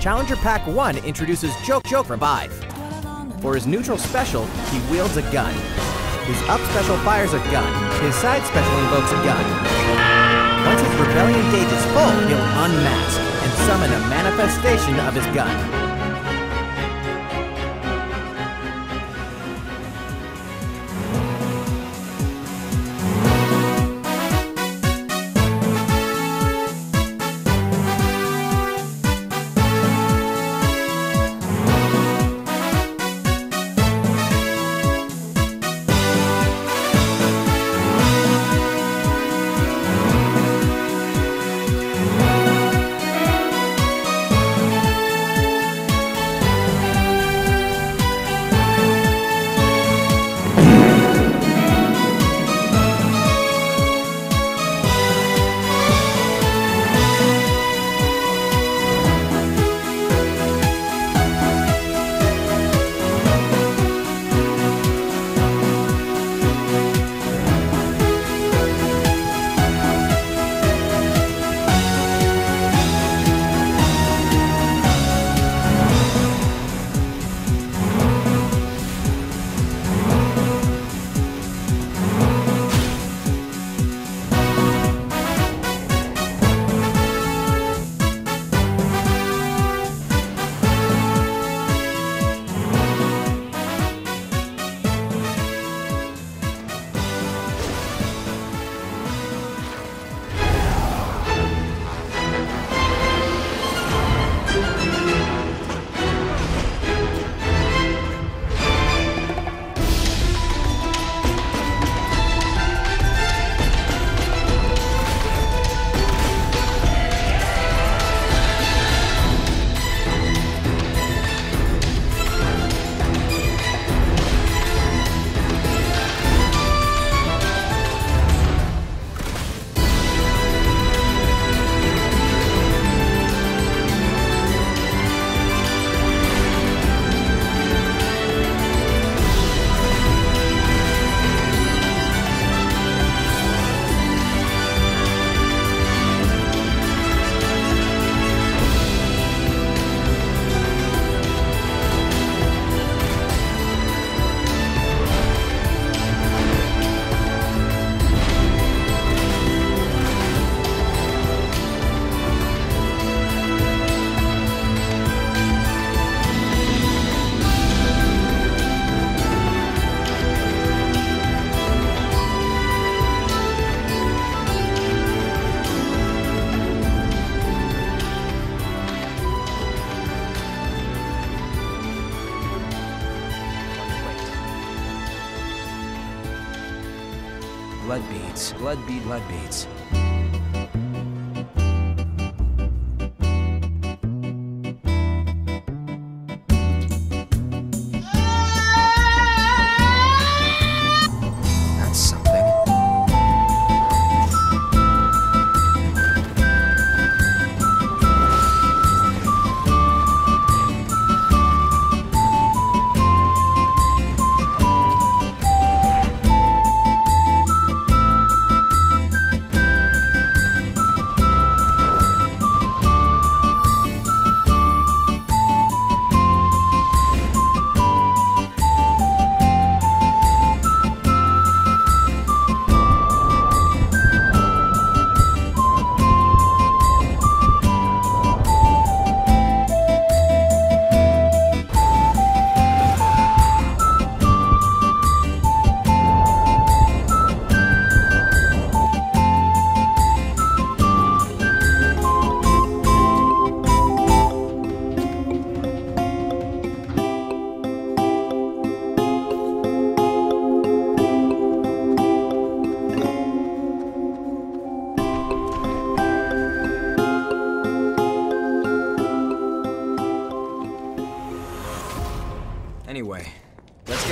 Challenger Pack 1 introduces Joke Joke Revive. For his neutral special, he wields a gun. His up special fires a gun. His side special invokes a gun. Once his rebellion gauge is full, he'll unmask and summon a manifestation of his gun. Beads, blood bead, blood beads.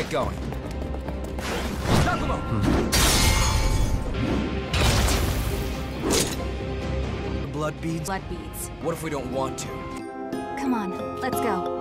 Get going. Giacomo! Blood beads? Blood beads. What if we don't want to? Come on, let's go.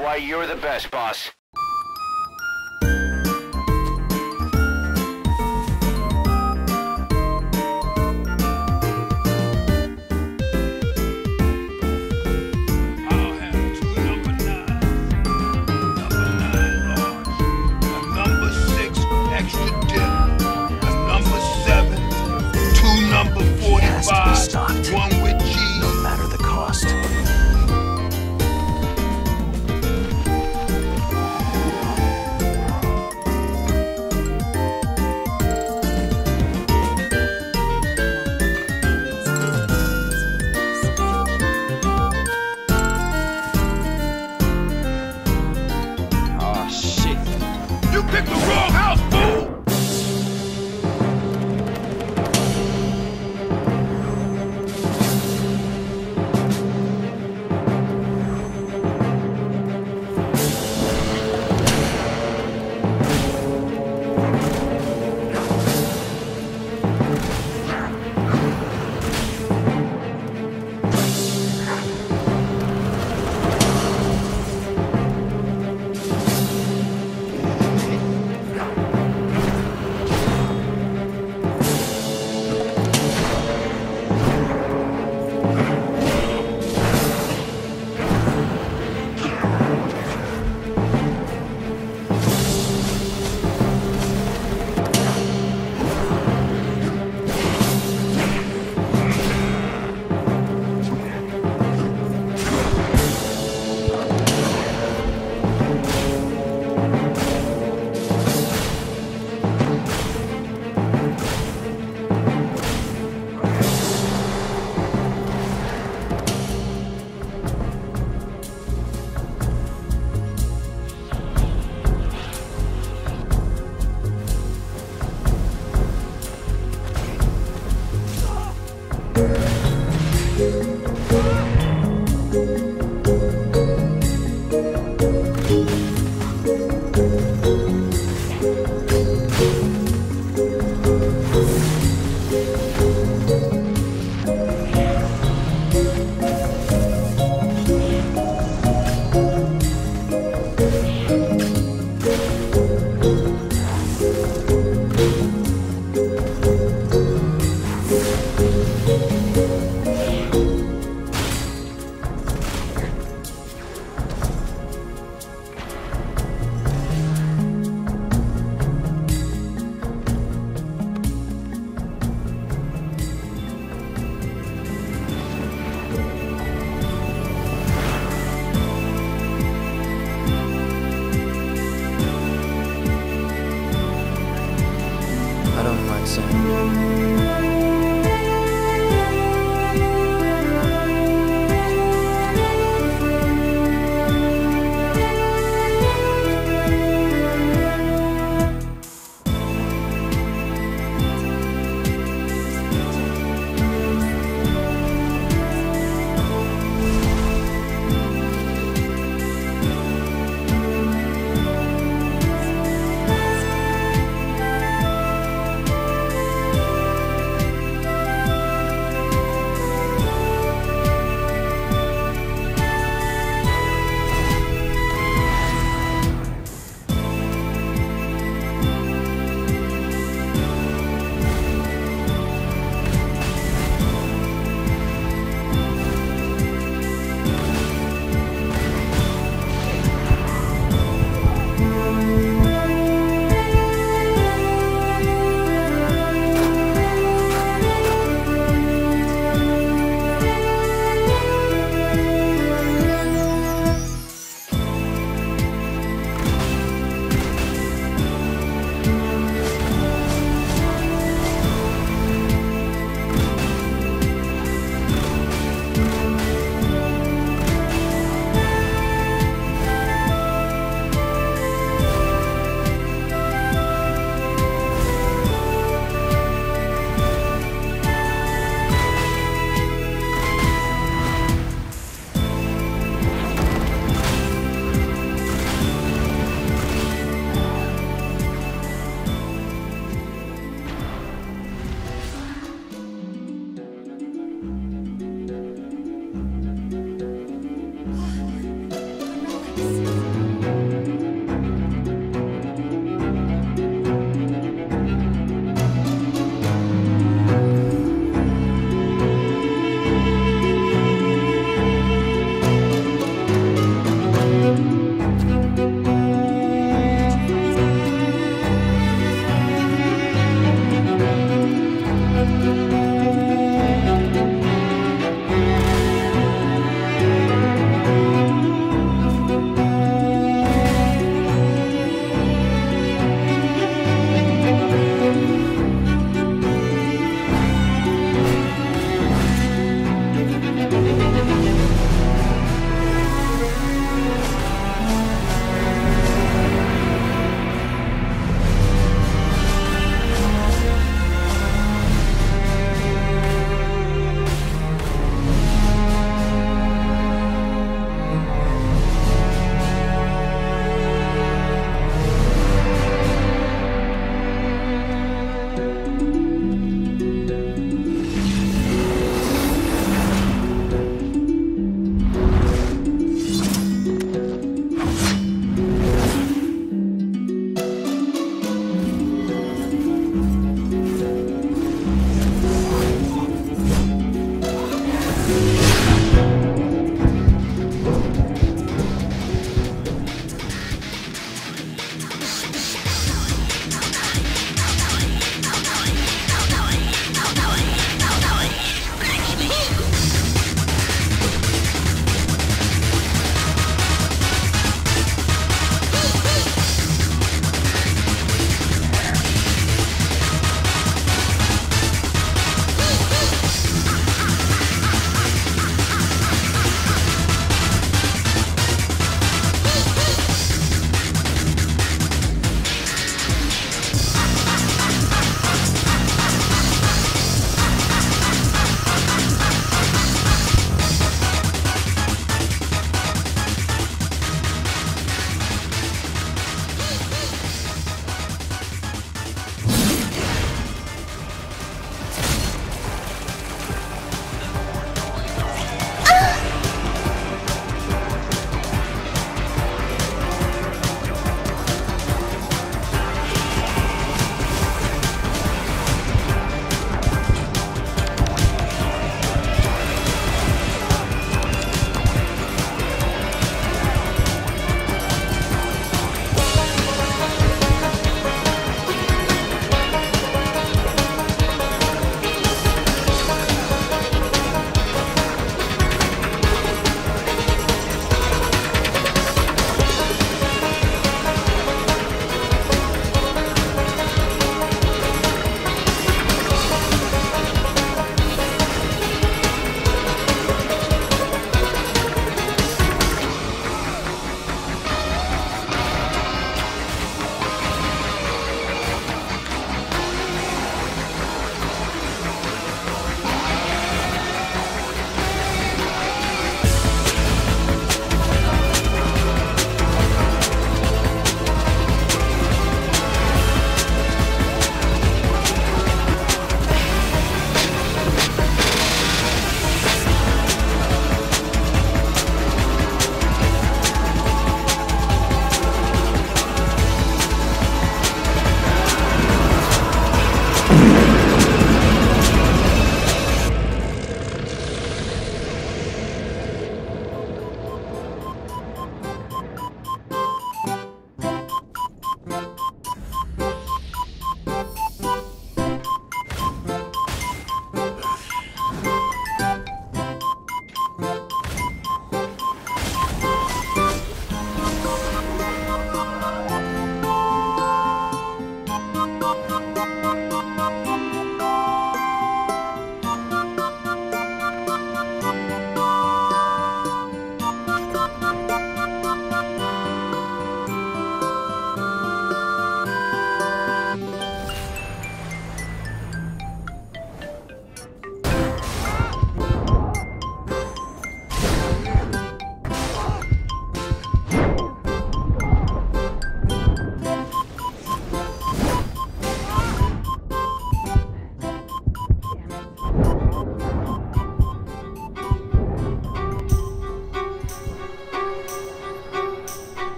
Why you're the best, boss.